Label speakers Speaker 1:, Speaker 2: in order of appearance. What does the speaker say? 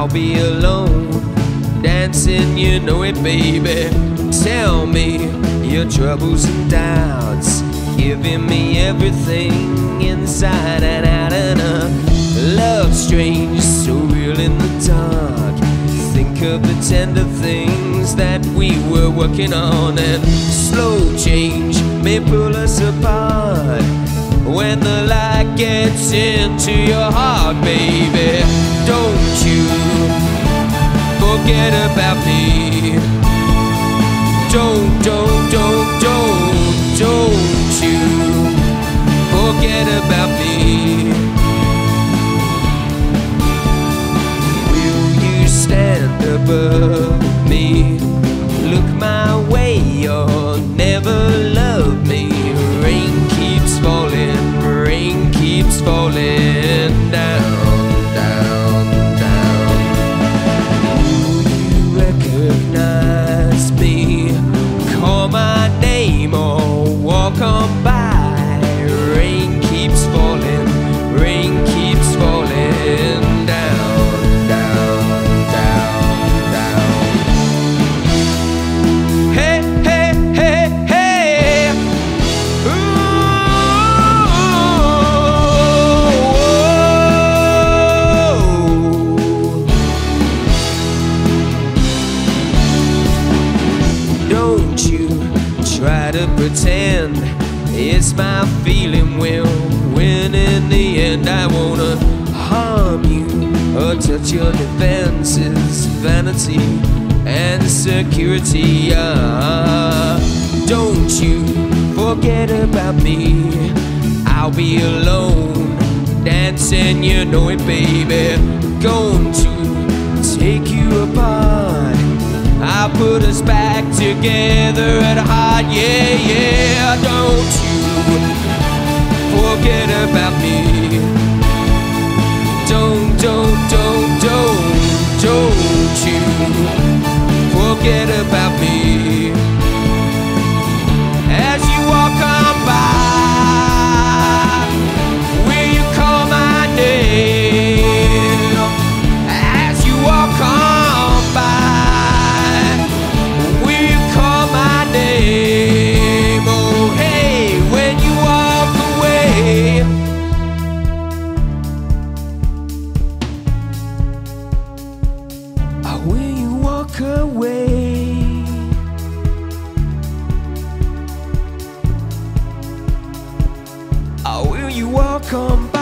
Speaker 1: I'll be alone, dancing, you know it, baby. Tell me your troubles and doubts, giving me everything inside and out, and a love strange, so real in the dark. Think of the tender things that we were working on, and slow change may pull us apart. When the light gets into your heart, baby, stand above me? Try to pretend it's my feeling will win in the end. I wanna harm you or touch your defenses, vanity and security. Ah, don't you forget about me. I'll be alone, dancing, you know it, baby. Going to take put us back together at heart, yeah, yeah. Don't you forget about me. Don't, don't, don't, don't, don't you forget about me. Away? Oh, will you walk?